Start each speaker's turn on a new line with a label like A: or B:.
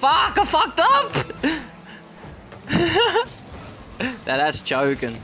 A: Fuck, I fucked up! That ass choking.